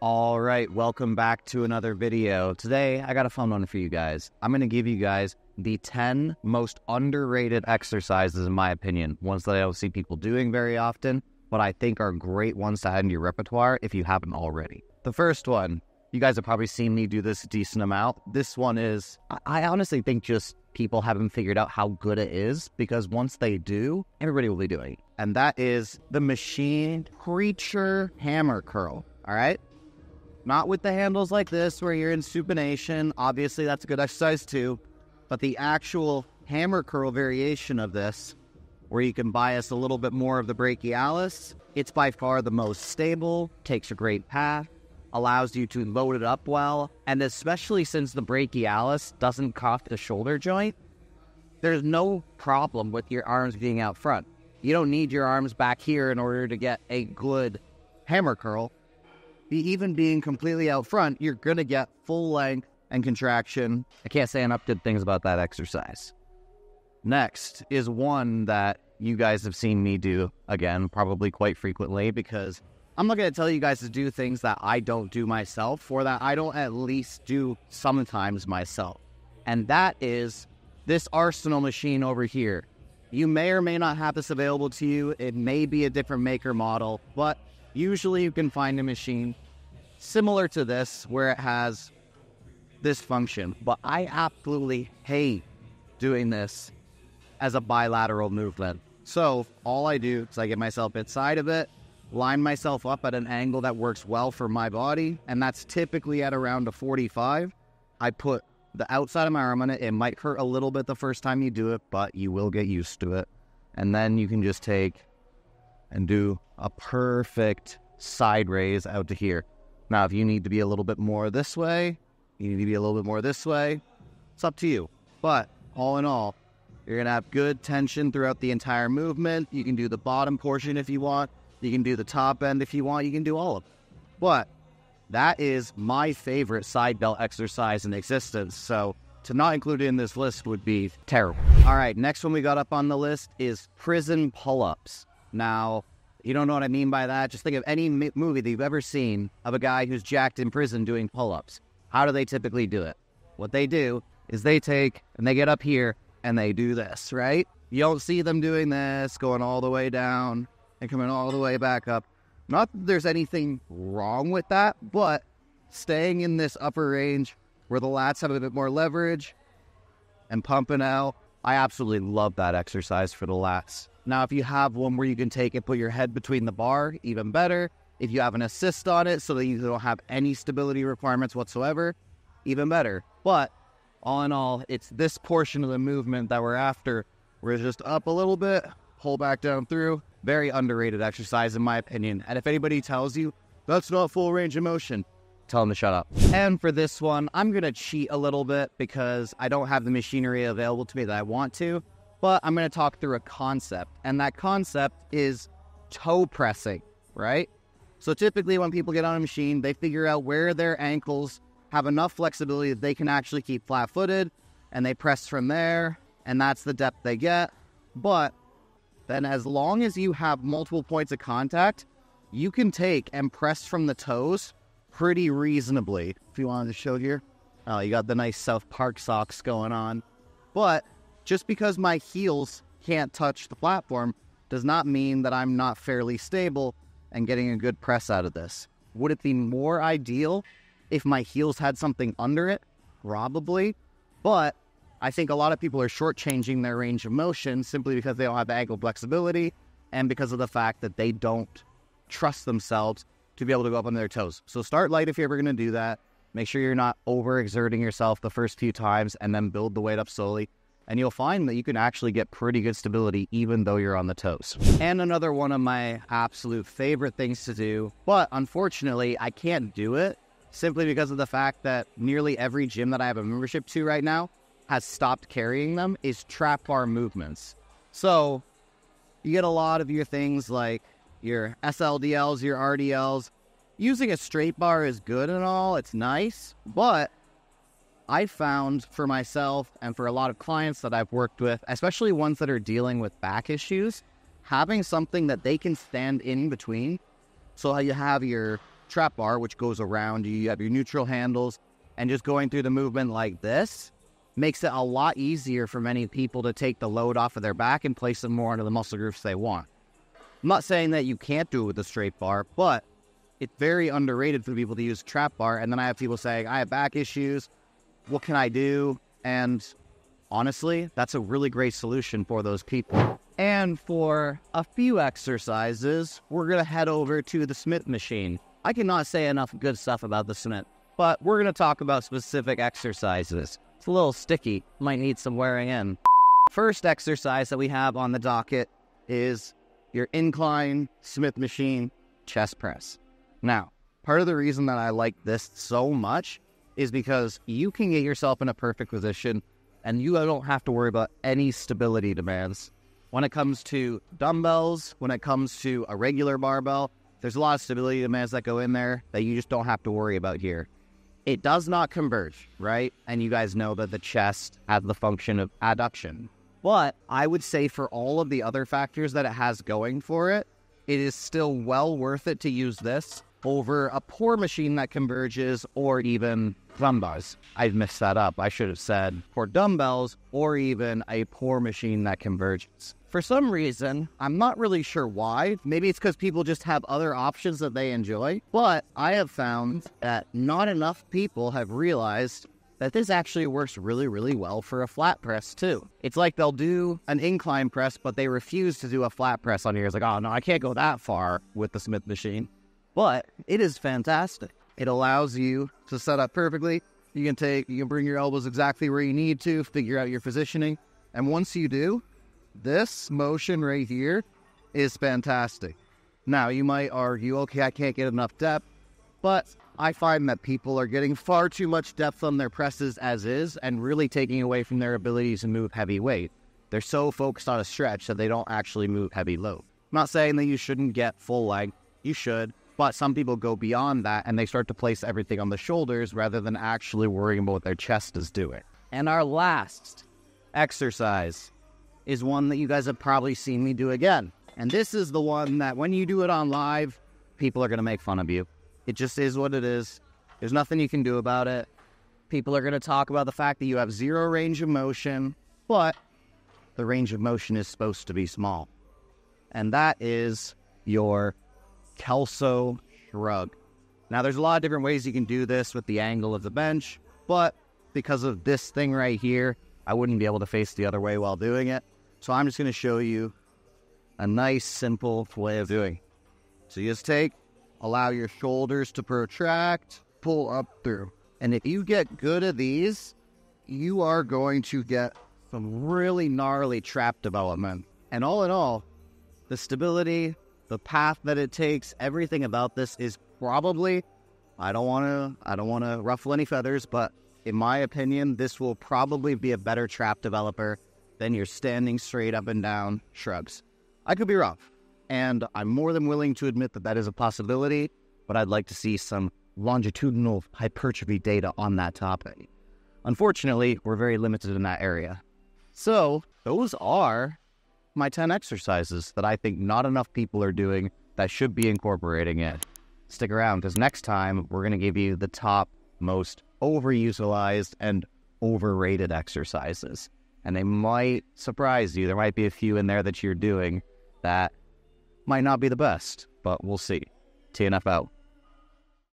All right, welcome back to another video. Today, I got a fun one for you guys. I'm going to give you guys the 10 most underrated exercises, in my opinion, ones that I don't see people doing very often, but I think are great ones to add into your repertoire if you haven't already. The first one, you guys have probably seen me do this decent amount. This one is, I- honestly think just people haven't figured out how good it is because once they do, everybody will be doing it. And that is the machine preacher hammer curl. All right. Not with the handles like this where you're in supination. Obviously, that's a good exercise too. But the actual hammer curl variation of this, where you can bias a little bit more of the brachialis, it's by far the most stable, takes a great path, allows you to load it up well. And especially since the brachialis doesn't cuff the shoulder joint, there's no problem with your arms being out front. You don't need your arms back here in order to get a good hammer curl even being completely out front, you're going to get full length and contraction. I can't say enough good things about that exercise. Next is one that you guys have seen me do again, probably quite frequently, because I'm not going to tell you guys to do things that I don't do myself or that I don't at least do sometimes myself. And that is this Arsenal machine over here. You may or may not have this available to you. It may be a different maker model, but usually you can find a machine similar to this where it has this function. But I absolutely hate doing this as a bilateral movement. So all I do is I get myself inside of it, line myself up at an angle that works well for my body, and that's typically at around a 45. I put the outside of my arm on it. It might hurt a little bit the first time you do it, but you will get used to it. And then you can just take and do a perfect side raise out to here. Now, if you need to be a little bit more this way, you need to be a little bit more this way, it's up to you. But all in all, you're going to have good tension throughout the entire movement. You can do the bottom portion if you want. You can do the top end if you want. You can do all of it. But that is my favorite side delt exercise in existence. So to not include it in this list would be terrible. All right, next one we got up on the list is prison pull ups. Now, you don't know what I mean by that? Just think of any m- movie that you've ever seen of a guy who's jacked in prison doing pull ups. How do they typically do it? What they do is they take and they get up here and they do this, right? You don't see them doing this, going all the way down and coming all the way back up. Not that there's anything wrong with that, but staying in this upper range where the lats have a bit more leverage and pumping out, I absolutely love that exercise for the lats. Now, if you have one where you can take and put your head between the bar, even better. If you have an assist on it so that you don't have any stability requirements whatsoever, even better. But all in all, it's this portion of the movement that we're after. We're just up a little bit, pull back down through. Very underrated exercise, in my opinion. And if anybody tells you that's not full range of motion, tell them to shut up. And for this one, I'm going to cheat a little bit because I don't have the machinery available to me that I want to, but I'm going to talk through a concept. And that concept is toe pressing, right? So typically, when people get on a machine, they figure out where their ankles have enough flexibility that they can actually keep flat footed and they press from there, and that's the depth they get. But then, as long as you have multiple points of contact, you can take and press from the toes pretty reasonably. If you wanted to show here, oh, you got the nice South Park socks going on. But just because my heels can't touch the platform does not mean that I'm not fairly stable and getting a good press out of this. Would it be more ideal if my heels had something under it? Probably. But I think a lot of people are shortchanging their range of motion simply because they don't have ankle flexibility and because of the fact that they don't trust themselves to be able to go up on their toes. So start light if you're ever going to do that. Make sure you're not overexerting yourself the first few times and then build the weight up slowly. And you'll find that you can actually get pretty good stability even though you're on the toes. And another one of my absolute favorite things to do, but unfortunately, I can't do it simply because of the fact that nearly every gym that I have a membership to right now has stopped carrying them is trap bar movements. So you get a lot of your things like your SLDLs, your RDLs. Using a straight bar is good and all, it's nice, but I found for myself and for a lot of clients that I've worked with, especially ones that are dealing with back issues, having something that they can stand in between. So you have your trap bar, which goes around you. You have your neutral handles, and just going through the movement like this makes it a lot easier for many people to take the load off of their back and place them more into the muscle groups they want. I'm not saying that you can't do it with a straight bar, but it's very underrated for people to use trap bar. And then I have people saying, I have back issues. What can I do? And honestly, that's a really great solution for those people. And for a few exercises, we're going to head over to the Smith machine. I cannot say enough good stuff about the Smith, but we're going to talk about specific exercises. It's a little sticky, might need some wearing in. First exercise that we have on the docket is your incline Smith machine chest press. Now, part of the reason that I like this so much is because you can get yourself in a perfect position and you don't have to worry about any stability demands. When it comes to dumbbells, when it comes to a regular barbell, there's a lot of stability demands that go in there that you just don't have to worry about here. It does not converge, right? And you guys know that the chest has the function of adduction. But I would say for all of the other factors that it has going for it, it is still well worth it to use this over a poor machine that converges or even dumbbells. I've messed that up. I should have said for dumbbells or even a poor machine that converges. For some reason, I'm not really sure why. Maybe it's because people just have other options that they enjoy. But I have found that not enough people have realized that this actually works really, really well for a flat press too. It's like they'll do an incline press, but they refuse to do a flat press on here. It's like, oh no, I can't go that far with the Smith machine. But it is fantastic. It allows you to set up perfectly. You can take, you can bring your elbows exactly where you need to, figure out your positioning. And once you do, this motion right here is fantastic. Now, you might argue, okay, I can't get enough depth, but I find that people are getting far too much depth on their presses as is and really taking away from their abilities to move heavy weight. They're so focused on a stretch that they don't actually move heavy load. I'm not saying that you shouldn't get full length, you should, but some people go beyond that and they start to place everything on the shoulders rather than actually worrying about what their chest is doing. And our last exercise is one that you guys have probably seen me do again. And this is the one that when you do it on live, people are going to make fun of you. It just is what it is. There's nothing you can do about it. People are going to talk about the fact that you have zero range of motion, but the range of motion is supposed to be small. And that is your Kelso shrug. Now, there's a lot of different ways you can do this with the angle of the bench, but because of this thing right here, I wouldn't be able to face the other way while doing it. So I'm just going to show you a nice, simple way of doing. So you just take, allow your shoulders to protract, pull up through. And if you get good at these, you are going to get some really gnarly trap development. And all in all, the stability, the path that it takes, everything about this is probably I don't want to I don't want to ruffle any feathers, but in my opinion, this will probably be a better trap developer than your standing straight up and down shrugs. I could be wrong, and I'm more than willing to admit that that is a possibility, but I'd like to see some longitudinal hypertrophy data on that topic. Unfortunately, we're very limited in that area. So, those are my 10 exercises that I think not enough people are doing that should be incorporating it. Stick around because next time we're going to give you the top most overutilized and overrated exercises and they might surprise you. There might be a few in there that you're doing that might not be the best, but we'll see. TNF out.